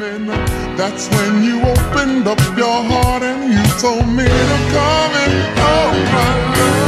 coming. That's when you opened up your heart and you told me to come in. Oh, my love.